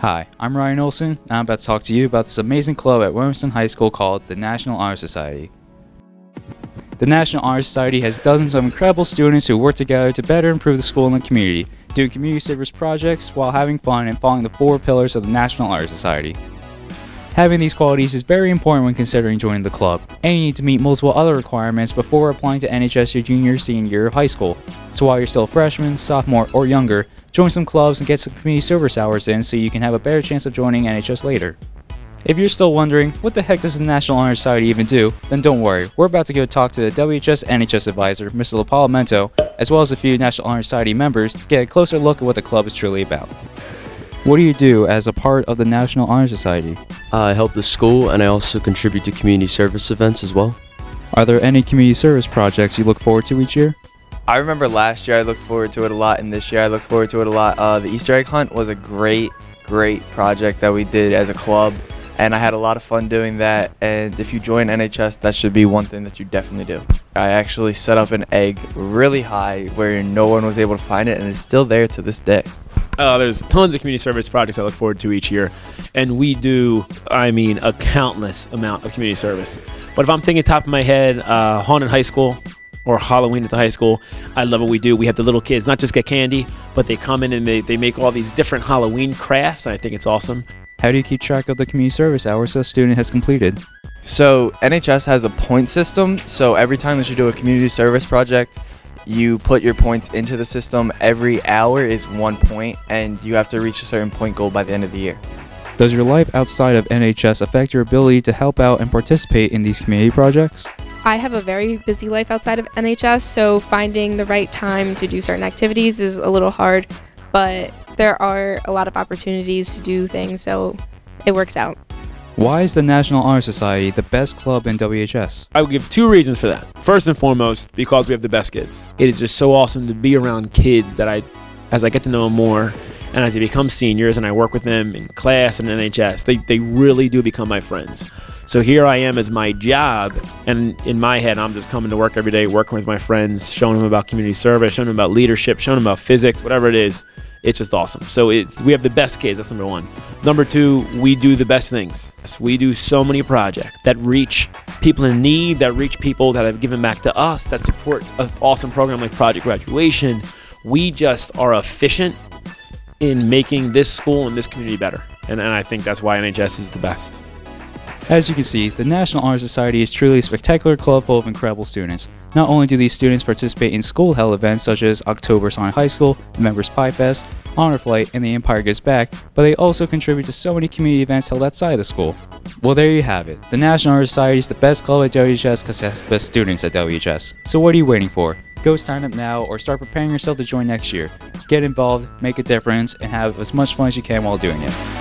Hi, I'm Ryan Olson, and I'm about to talk to you about this amazing club at Williamstown High School called the National Honor Society. The National Honor Society has dozens of incredible students who work together to better improve the school and the community, doing community service projects while having fun and following the four pillars of the National Honor Society. Having these qualities is very important when considering joining the club, and you need to meet multiple other requirements before applying to NHS your junior or senior year of high school. So while you're still a freshman, sophomore, or younger, join some clubs and get some community service hours in so you can have a better chance of joining NHS later. If you're still wondering, what the heck does the National Honor Society even do, then don't worry, we're about to go talk to the WHS NHS advisor, Mr. LaPalamento, as well as a few National Honor Society members to get a closer look at what the club is truly about. What do you do as a part of the National Honor Society? I help the school and I also contribute to community service events as well. Are there any community service projects you look forward to each year? I remember last year I looked forward to it a lot, and this year I looked forward to it a lot. Uh, the Easter egg hunt was a great, great project that we did as a club, and I had a lot of fun doing that. And if you join NHS, that should be one thing that you definitely do. I actually set up an egg really high where no one was able to find it, and it's still there to this day. Uh, there's tons of community service projects I look forward to each year, and we do, I mean, a countless amount of community service. But if I'm thinking top of my head, uh, Haunted High School or Halloween at the high school, I love what we do. We have the little kids not just get candy, but they come in and they, they make all these different Halloween crafts, and I think it's awesome. How do you keep track of the community service hours a student has completed? So NHS has a point system. So every time that you do a community service project, you put your points into the system. Every hour is one point, and you have to reach a certain point goal by the end of the year. Does your life outside of NHS affect your ability to help out and participate in these community projects? I have a very busy life outside of NHS, so finding the right time to do certain activities is a little hard, but there are a lot of opportunities to do things, so it works out. Why is the National Honor Society the best club in WHS? I would give two reasons for that. First and foremost, because we have the best kids. It is just so awesome to be around kids that I, as I get to know them more, and as they become seniors and I work with them in class and NHS, they, they really do become my friends. So here I am as my job, and in my head, I'm just coming to work every day, working with my friends, showing them about community service, showing them about leadership, showing them about physics, whatever it is. It's just awesome. So it's we have the best kids. That's number one. Number two, we do the best things. We do so many projects that reach people in need, that reach people that have given back to us, that support an awesome program like Project Graduation. We just are efficient in making this school and this community better. And, and I think that's why NHS is the best. As you can see, the National Honor Society is truly a spectacular club full of incredible students. Not only do these students participate in school held events such as October Sonic High School, the Members Pie Fest, Honor Flight, and The Empire Gives Back, but they also contribute to so many community events held outside the school. Well, there you have it. The National Honor Society is the best club at WHS because it has the best students at WHS. So what are you waiting for? Go sign up now or start preparing yourself to join next year. Get involved, make a difference, and have as much fun as you can while doing it.